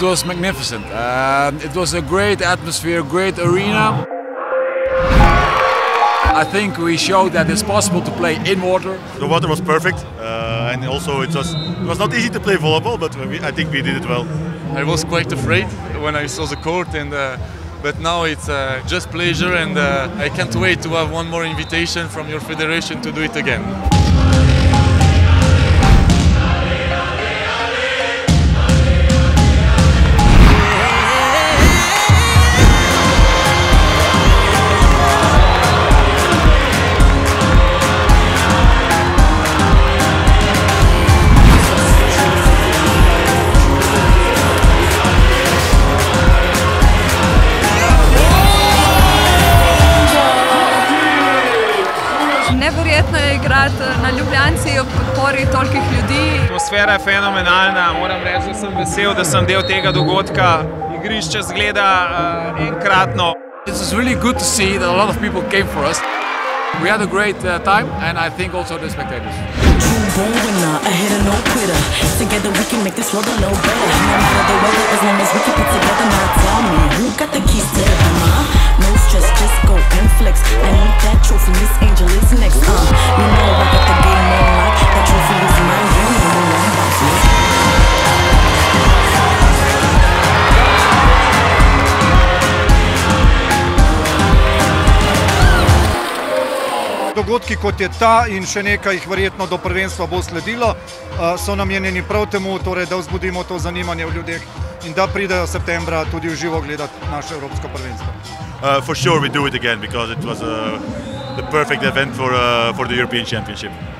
It was magnificent. Uh, it was a great atmosphere, great arena. I think we showed that it's possible to play in water. The water was perfect, uh, and also it was it was not easy to play volleyball, but we, I think we did it well. I was quite afraid when I saw the court, and uh, but now it's uh, just pleasure, and uh, I can't wait to have one more invitation from your federation to do it again. Neverjetno je igrati na Ljubljanci ob podpori tolikih ljudi. Atmosfera je fenomenalna, moram reči, da sem vesel, da sem del tega dogodka. Igrišče zgleda uh, enkratno. It was really good to see that a lot of people came for us. We had a great uh, time, and I think also the spectators. True born winner, ahead of no quitter. Together we can make this world a little better. No matter the weather, as long as we keep it together. Now tell me, who got the Dogodki kot je ta in še nekaj jih verjetno do prvenstva bo sledilo, eh, so namenjeni prav temu, torej, da vzbudimo to zanimanje v ljudeh in da pridejo septembra tudi v živo gledati naše Evropsko prvenstvo. Uh, for sure, we do it again because it was uh, the perfect event for uh, for the European Championship.